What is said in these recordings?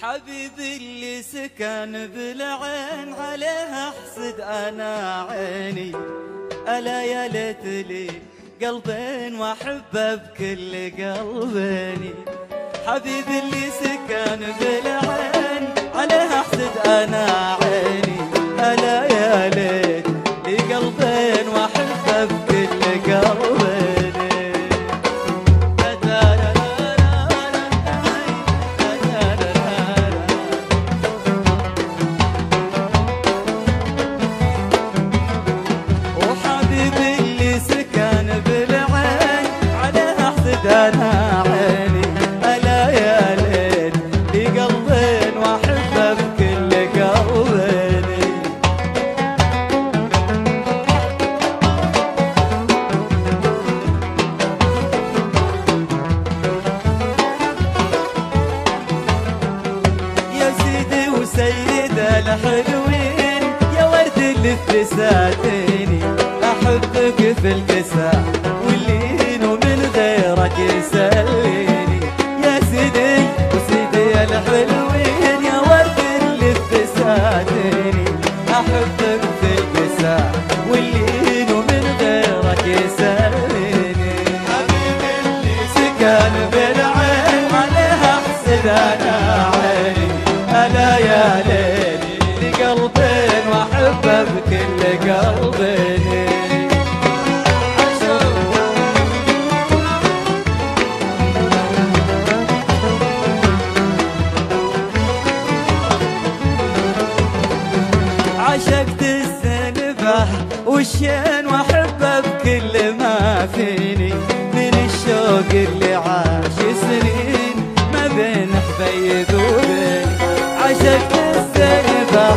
حبيبي اللي سكن بالعين عليها احسد أنا عيني. ألا يا ليت لي قلبين واحبه بكل قلبيني. حبيبي اللي سكن بالعين وسيد الحلوين. يا ورد اللي في لساتيني أحبك في الكساء واللين ومن غيرك يسليني عشقت السنبة والشين واحبه بكل ما فيني. من الشوق اللي عاش سنين ما بين حبيب وبين عشقت السنبة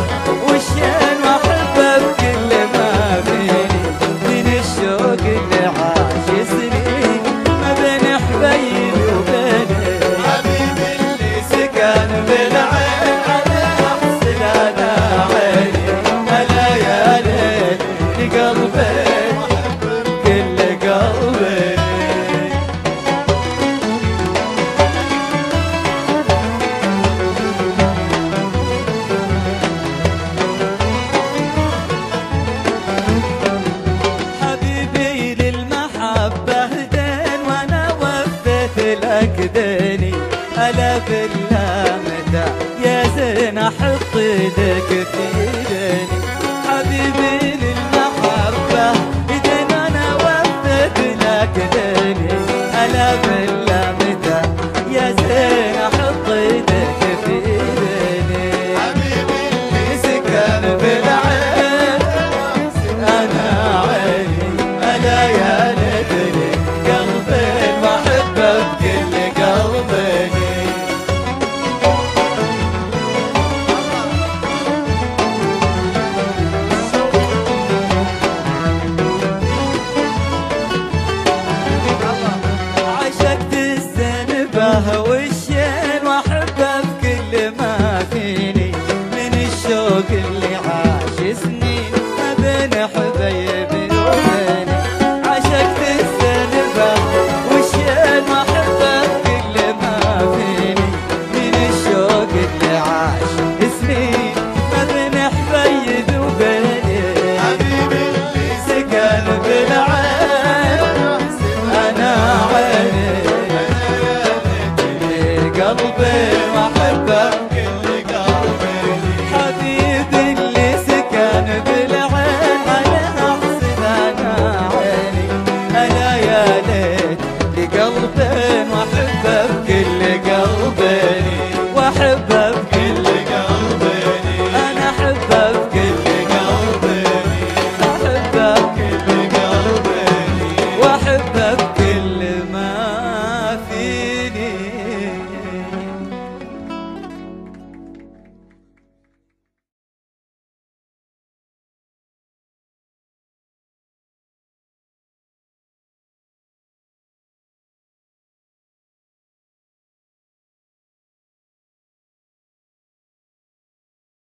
لك ديني ألا بالله متى يا زين أحط إيدك في ايديني حبيبي للمحبة دين أنا وفيت لك ديني ألا بالله متى يا زين أحط إيدك في ايديني حبيبي اللي سكن بالعين أنا عيني أنا يا